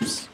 wasps.